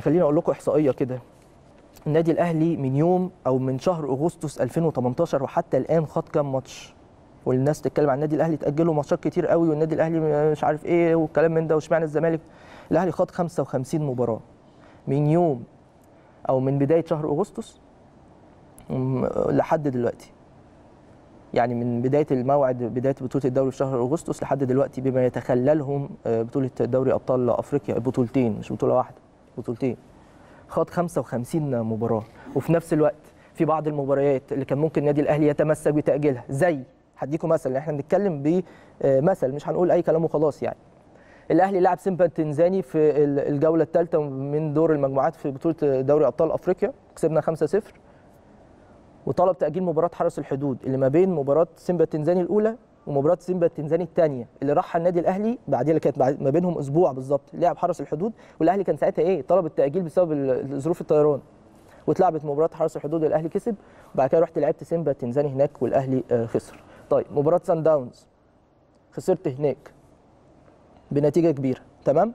يعني خليني أقول لكم إحصائية كده. النادي الأهلي من يوم أو من شهر أغسطس 2018 وحتى الآن خد كام ماتش؟ والناس تتكلم عن النادي الأهلي تاجلوا ماتشات كتير قوي والنادي الأهلي مش عارف إيه والكلام من ده واشمعنى الزمالك؟ الأهلي خد 55 مباراة. من يوم أو من بداية شهر أغسطس لحد دلوقتي. يعني من بداية الموعد بداية بطولة الدوري في شهر أغسطس لحد دلوقتي بما يتخللهم آه، بطولة دوري أبطال أفريقيا بطولتين مش بطولة واحدة. بطولتين خد 55 مباراة. وفي نفس الوقت في بعض المباريات اللي كان ممكن النادي الأهلي يتمسك بتأجيلها. زي هديكم مثل إحنا بنتكلم بمثل مش هنقول أي كلام وخلاص يعني. الأهلي لعب سيمبا التنزاني في ال- الجولة الثالثه من دور المجموعات في بطولة دوري أبطال أفريقيا. كسبنا 5-0 وطلب تأجيل مباراة حرس الحدود اللي ما بين مباراة سيمبا التنزاني الأولى ومباراه سيمبا التنزاني الثانية اللي راحها النادي الأهلي بعديها اللي كانت ما بينهم أسبوع بالظبط لعب حرس الحدود والأهلي كان ساعتها إيه طلب التأجيل بسبب ظروف الطيران. واتلعبت مباراة حرس الحدود والاهلي كسب وبعد كده رحت لعبت سيمبا التنزاني هناك والأهلي آه، خسر. طيب مباراة سان داونز. خسرت هناك بنتيجة كبيرة تمام؟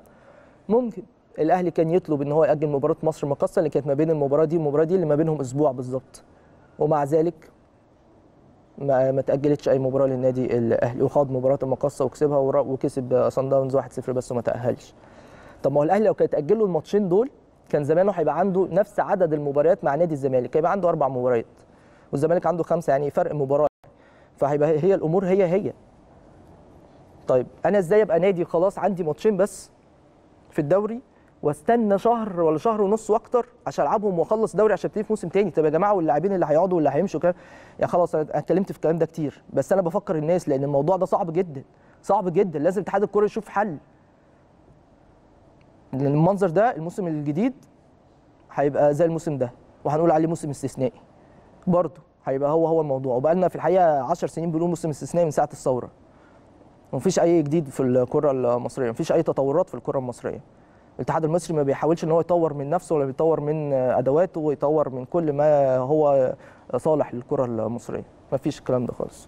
ممكن الأهلي كان يطلب إن هو يأجل مباراة مصر المقاصه اللي كانت ما بين المباراة دي والمباراه دي اللي ما بينهم أسبوع بالظبط. ومع ذلك ما ما تأجلتش أي مباراة للنادي الأهلي وخاض مباراة المقاصة وكسبها وكسب صن داونز 1-0 بس وما تأهلش. طب ما هو الأهلي لو كان اتاجل له الماتشين دول كان زمانه هيبقى عنده نفس عدد المباريات مع نادي الزمالك هيبقى عنده أربع مباريات والزمالك عنده خمسة يعني فرق مباراة. فهيبقى هي الأمور هي هي. طيب أنا إزاي أبقى نادي خلاص عندي ماتشين بس في الدوري؟ واستنى شهر ولا شهر ونص وأكتر عشان العبهم واخلص دوري عشان ابتدي في موسم تاني. طب يا جماعة واللاعبين اللي هيقعدوا واللي هيمشوا كده يا خلاص أنا اتكلمت في الكلام ده كتير بس أنا بفكر الناس لأن الموضوع ده صعب جدا صعب جدا. لازم اتحاد الكورة يشوف حل. لأن المنظر ده الموسم الجديد هيبقى زي الموسم ده وهنقول عليه موسم استثنائي. برضه هيبقى هو هو الموضوع. وبقى لنا في الحقيقة 10 سنين بنقول موسم استثنائي من ساعة الثورة. ومفيش أي جديد في الكرة المصرية مفيش أي تطورات في الكرة المصرية. الاتحاد المصري ما بيحاولش إن هو يطور من نفسه ولا بيطور من أدواته ويطور من كل ما هو صالح للكرة المصرية. مفيش الكلام ده خالص.